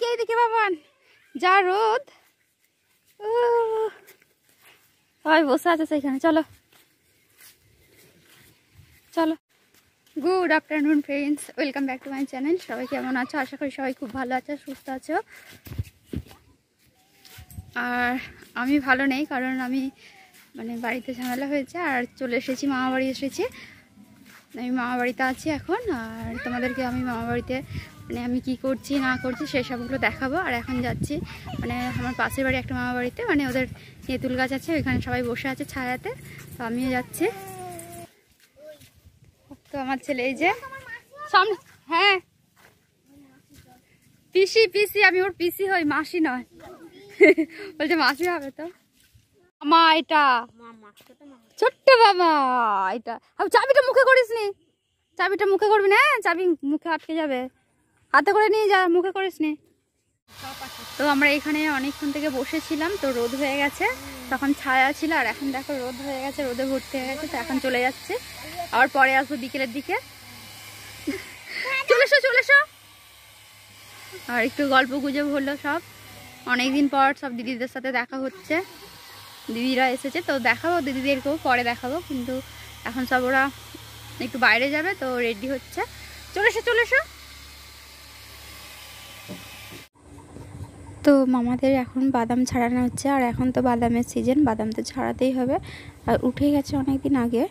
এইদিকে এইদিকে বাবান। যা রোদ। সবাই বসে আছে সেখানে, চলো। চলো। Good afternoon friends welcome back to my channel সবাই কেমন আছো? আশা করি সবাই খুব ভালো আছো, সুস্থ আছো। আর আমি ভালো নেই, কারণ আমি মানে বাড়িতে ঝামেলা হয়েছে, আর চলে এসেছি মামা বাড়ি এসেছি। আমি মামা বাড়িতে আছি এখন, আর তোমাদেরকে আমি মামা বাড়িতে মানে আমি কি করছি, না করছি সেসবগুলো দেখাবো। আর এখন যাচ্ছি মানে আমার পাশের বাড়ি একটা মামা বাড়িতে মানে ওদের তেঁতুল গাছ আছে, ওইখানে সবাই বসে আছে ছায়াতে, তো আমিও যাচ্ছি। তো আমার ছেলে এই যে সামনে হ্যাঁ। পিসি পিসি, আমি ওর পিসি হই, মাসি নয়। বলছে মাসি হবে তো। মা এটা। ছোট্ট বাবা এটা। চাবিটা মুখে করিস নি। চাবিটা মুখে করবি না? চাবি মুখে আটকে যাবে। হাতে করে নিয়ে যা মুখে করিস নি। তো আমরা এখানে অনেকক্ষণ থেকে বসেছিলাম তো রোদ হয়ে গেছে। তখন ছায়া ছিল আর এখন দেখো রোদ হয়ে গেছে রোদে ভর্তি হয়ে গেছে তো এখন চলে যাচ্ছে। আবার পরে আসব বিকেলের দিকে। চলে এসো চলে এসো। আর একটু গল্প গুজব হলো সব। অনেকদিন পর সব দিদিদের সাথে দেখা হচ্ছে। দিদিরা এসেছে, তো দেখাবো দিদিদেরকেও পরে দেখাবো, কিন্তু এখন সব ওরা একটু বাইরে যাবে, তো রেডি হচ্ছে। চলে এসো চলে এসো। তো মামাদের এখন বাদাম ছাড়ানো হচ্ছে, আর এখন তো বাদামের সিজন বাদাম তো ছাড়াতেই হবে। আর উঠে গেছে অনেক দিন আগে।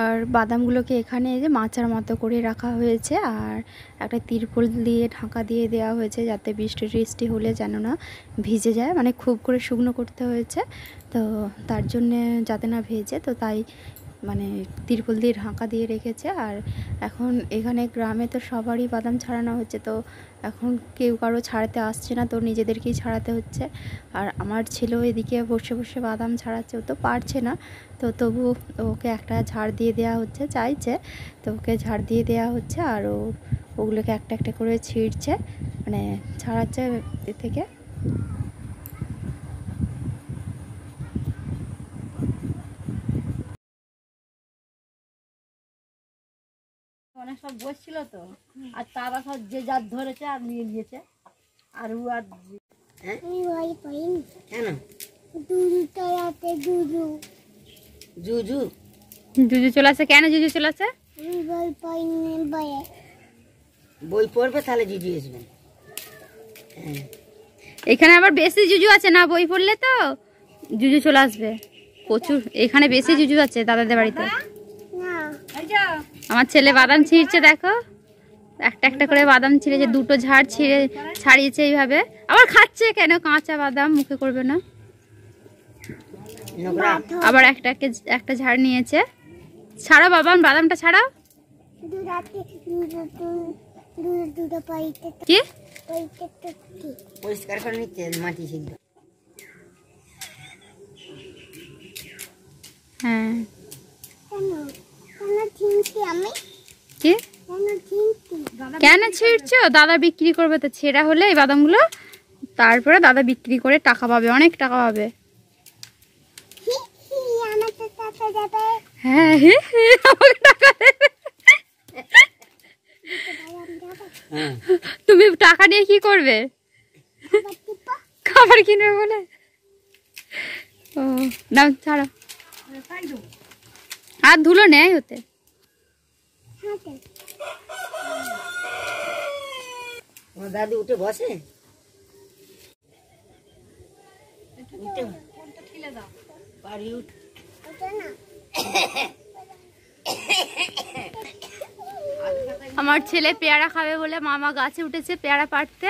আর বাদামগুলোকে এখানে যে মাচার মতো করে রাখা হয়েছে আর একটা তিরপল দিয়ে ঢাকা দিয়ে দেওয়া হয়েছে যাতে বৃষ্টি টিষ্টি হলে যেন না ভিজে যায়। মানে খুব করে শুকনো করতে হয়েছে। তো তার জন্যে যাতে না ভেজে, তো তাই মানে তিরপল দিয়ে ঢাকা দিয়ে রেখেছে আর এখন এখানে গ্রামে তো সবারই বাদাম ছাড়ানো হচ্ছে, তো এখন কেউ কারও ছাড়াতে আসছে না, তো নিজেদেরকেই ছাড়াতে হচ্ছে। আর আমার ছেলেও এদিকে বসে বসে বাদাম ছাড়াচ্ছে, ও তো পারছে না। তো তবু ওকে একটা ঝাড় দিয়ে দেওয়া হচ্ছে, চাইছে। তো ওকে ঝাড় দিয়ে দেওয়া হচ্ছে আর ও ওগুলোকে একটা একটা করে ছিঁড়ছে মানে ছাড়াচ্ছে এ থেকে। সব বসছিল তো। আর তারা সব যে যার ধরেছে আর নিয়ে গিয়েছে আর ও আর ভয় কেন? জুজু? জুজু চলে আসে? কেন জুজু চলে আসে? বই পড়বে তাহলে জিজু আসবে। হ্যাঁ। এখানে আবার বেশি জুজু আছে না বই পড়লে তো? জুজু চলে আসবে। প্রচুর। এখানে বেশি জুজু আছে দাদাদের বাড়িতে। না। আমার ছেলে বাদাম ছিঁড়ছে দেখো। একটা একটা করে বাদাম ছিঁড়েছে দুটো ঝাড় ছিঁড়ে ছাড়িয়েছে এইভাবে। আবার খাচ্ছে কেন? কাঁচা বাদাম মুখে করবে না। আবার একটা একটা- ঝাড় নিয়েছে। ছাড়াও বাবা বাদামটা ছাড়াও। কি? কি পরিষ্কার করে নিচ্ছে মাটি সিদ্ধ হ্যাঁ কেন কেন চিনতি আমি কি? কেন চিনতি ছিঁড়ছো? দাদা বিক্রি করবে তো ছেঁড়া হলে এই বাদামগুলো। তারপরে দাদা বিক্রি করে টাকা পাবে অনেক টাকা পাবে। হ্যাঁ হে, হে, আমাকে টাকা দেবে। বাদাম দেবে। হ্যাঁ। তুমি টাকা নিয়ে কি করবে? খাবার কিনবে? বলে? ও নাও ছাড়ো। আর ধুলো নেয় হতে তোমার দাদি উঠে বসে? উঠ আমার ছেলে পেয়ারা খাবে বলে মামা গাছে উঠেছে পেয়ারা পাড়তে।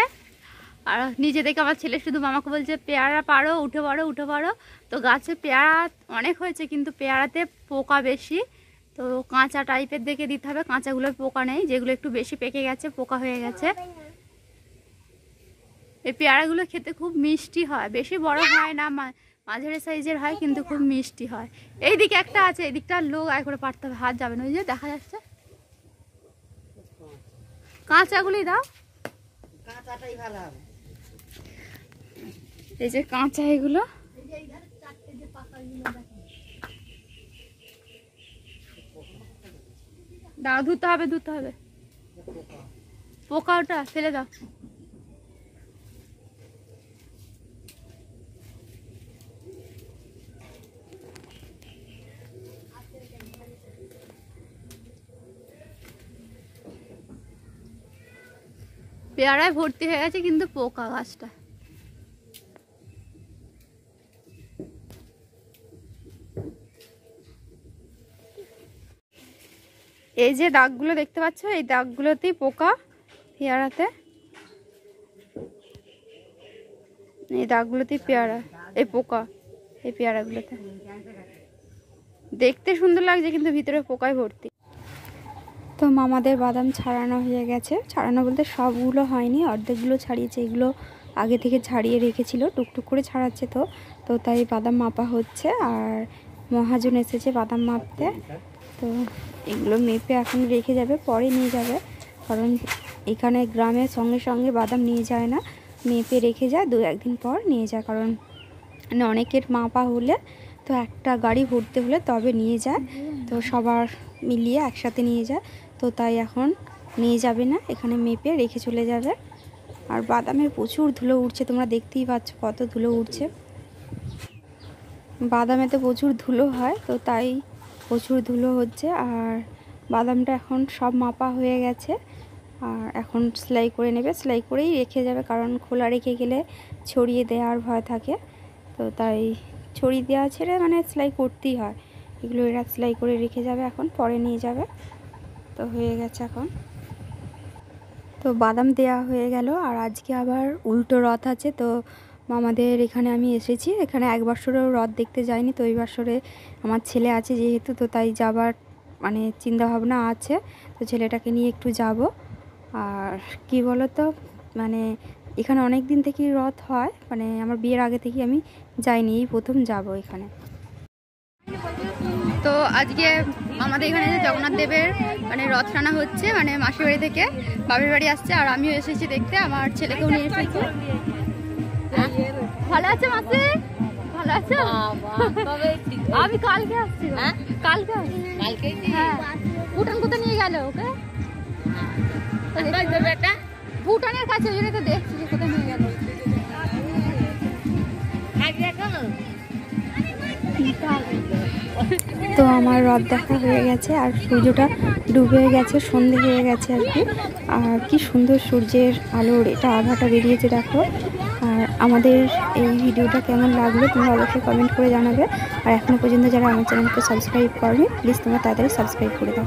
আর নিজে থেকে আমার ছেলে শুধু মামাকে বলছে পেয়ারা পারো উঠে পারো উঠে পারো তো গাছে পেয়ারা অনেক হয়েছে কিন্তু পেয়ারাতে পোকা বেশি। তো কাঁচা টাইপের দেখে দিতে হবে। কাঁচাগুলো পোকা নেই যেগুলো একটু বেশি পেকে গেছে পোকা হয়ে গেছে। এই পেয়ারাগুলো খেতে খুব মিষ্টি হয়। বেশি বড় হয় না মাঝারি সাইজের হয় কিন্তু খুব মিষ্টি হয়। এই দিকে একটা আছে এই দিকটা লোক আয় করে পারতে হবে হাত যাবে না ওই যে দেখা যাচ্ছে। কাঁচাগুলি দাও। কাঁচাটাই ভালো হবে। এই যে কাঁচা এগুলো। দাও ধুতে হবে ধুতে হবে পোকা ওটা ফেলে দাও পেয়ারায় ভর্তি হয়ে গেছে কিন্তু পোকা গাছটা এই যে দাগগুলো দেখতে পাচ্ছ, এই দাগগুলোতেই পোকা পেয়ারাতে। এই দাগগুলোতেই পেয়ারা, এই পোকা, এই পেয়ারাগুলোতে। দেখতে সুন্দর লাগছে, কিন্তু ভিতরে পোকায় ভর্তি। তো মামাদের বাদাম ছাড়ানো হয়ে গেছে। ছাড়ানো বলতে সবগুলো হয়নি, অর্ধেকগুলো ছাড়িয়েছে। এগুলো আগে থেকে ছাড়িয়ে রেখেছিল, টুকটুক করে ছাড়াচ্ছে তো। তো তাই বাদাম মাপা হচ্ছে, আর মহাজন এসেছে বাদাম মাপতে। তো এগুলো মেপে এখন রেখে যাবে, পরে নিয়ে যাবে। কারণ এখানে গ্রামের সঙ্গে সঙ্গে বাদাম নিয়ে যায় না। মেপে রেখে যায়, দু একদিন পর নিয়ে যায়। কারণ মানে অনেকের মাপা হলে তো একটা গাড়ি ভরতে হলে তবে নিয়ে যায়। তো সবার মিলিয়ে একসাথে নিয়ে যায়। তো তাই এখন নিয়ে যাবে না, এখানে মেপে রেখে চলে যাবে। আর বাদামের প্রচুর ধুলো উঠছে তোমরা দেখতেই পাচ্ছ কত ধুলো উঠছে বাদামে তো প্রচুর ধুলো হয়, তো তাই প্রচুর ধুলো হচ্ছে আর বাদামটা এখন সব মাপা হয়ে গেছে। আর এখন সেলাই করে নেবে, সেলাই করেই রেখে যাবে কারণ খোলা রেখে গেলে ছড়িয়ে দেওয়ার ভয় থাকে। তো তাই ছড়িয়ে দেওয়া ছেড়ে মানে সেলাই করতেই হয়। এগুলো এরা সেলাই করে রেখে যাবে এখন, পরে নিয়ে যাবে। তো হয়ে গেছে এখন। তো বাদাম দেয়া হয়ে গেল আর আজকে আবার উল্টো রথ আছে তো মামাদের এখানে আমি এসেছি। এখানে এক বছরেও রথ দেখতে যাইনি, তো এই বছরে আমার ছেলে আছে যেহেতু, তো তাই যাবার মানে চিন্তা ভাবনা আছে। তো ছেলেটাকে নিয়ে একটু যাব। আর কি বলো তো মানে এখানে অনেক দিন থেকেই রথ হয় মানে আমার বিয়ের আগে থেকে আমি যাইনি, এই প্রথম যাব এখানে। তো আজকে আমাদের এখানে যে জগন্নাথ দেবের মানে রথ টানা হচ্ছে মানে মাসির বাড়ি থেকে বাবির বাড়ি আসছে, আর আমিও এসেছি দেখতে, আমার ছেলেকেও নিয়ে এসেছি? ভালো আছে মাসি? ভালো আছো? আমি কালকে আসছি গো। কালকে হ্যাঁ। ভুটান কোথায় নিয়ে গেল ওকে? ভুটানের কাছে ওই তো দেখছি যে কোথায় নিয়ে গেল। তো আমার রথ দেখা হয়ে গেছে আর সূর্যটা ডুবে গেছে সন্ধে হয়ে গেছে আর কি। আর কি সুন্দর সূর্যের আলোর এটা আভাটা বেরিয়েছে দেখো। আর আমাদের এই ভিডিওটা কেমন লাগল তুমি অবশ্যই কমেন্ট করে জানাবে। আর এখনও পর্যন্ত যারা আমার চ্যানেলকে সাবস্ক্রাইব করবে প্লিজ তোমরা তাড়াতাড়ি সাবস্ক্রাইব করে দাও।